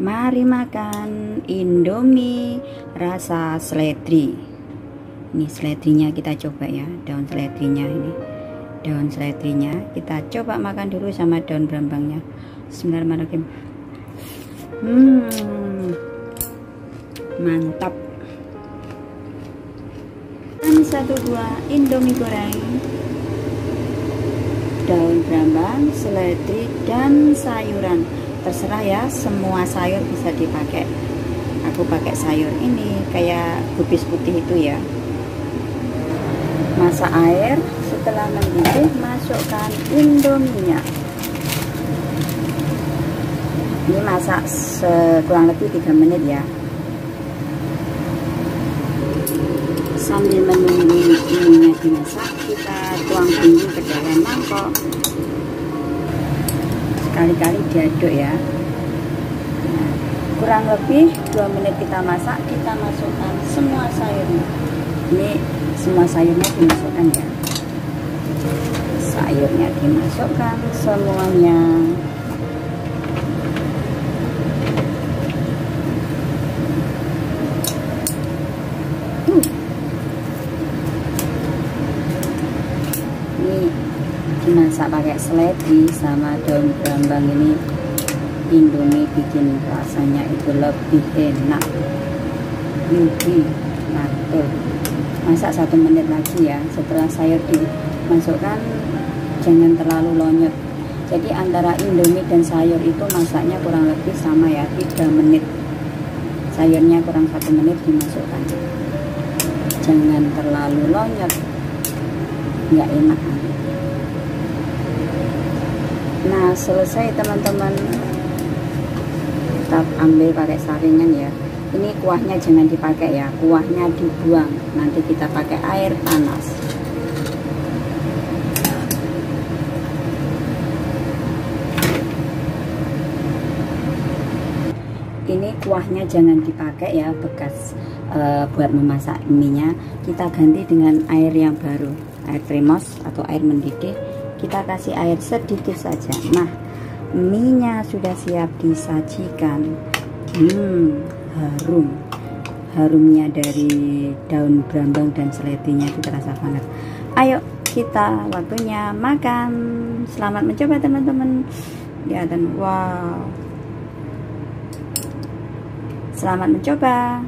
Mari makan Indomie rasa seledri. Ini seledrinya kita coba ya, daun seledrinya ini. Daun seledrinya kita coba makan dulu sama daun brambangnya. Bismillahirrahmanirrahim. Hmm. Mantap. Dan satu dua Indomie goreng daun brambang, seledri, dan sayuran. Terserah ya, semua sayur bisa dipakai. Aku pakai sayur ini kayak kubis putih itu ya. Masak air, setelah mendidih masukkan indominya. Ini masak kurang lebih 3 menit ya. sambil menunggu ininya dimasak kita tuang bumbu ke dalam mangkok sekali-kali diaduk ya. Nah, kurang lebih 2 menit kita masak kita masukkan semua sayurnya. Ini semua sayurnya dimasukkan ya. Sayurnya dimasukkan semuanya dimasak pakai seledri sama daun brambang ini. Indomie bikin rasanya itu lebih enak. Lebih mantul masak satu menit lagi ya. Setelah sayur dimasukkan jangan terlalu lonyot. Jadi antara indomie dan sayur itu masaknya kurang lebih sama ya 3 menit. Sayurnya kurang satu menit dimasukkan. Jangan terlalu lonyot. Nggak enak nah selesai teman-teman. Kita ambil pakai saringan ya. Ini kuahnya jangan dipakai ya. Kuahnya dibuang. Nanti kita pakai air panas. Ini kuahnya jangan dipakai ya bekas e, buat memasak minyak kita ganti dengan air yang baru. Air kremos atau air mendidih kita kasih air sedikit saja. Nah minyak sudah siap disajikan. Hmm harum. Harumnya dari daun brambang dan seletinya itu terasa banget. Ayo kita waktunya makan. Selamat mencoba teman-teman. Ya dan wow. Selamat mencoba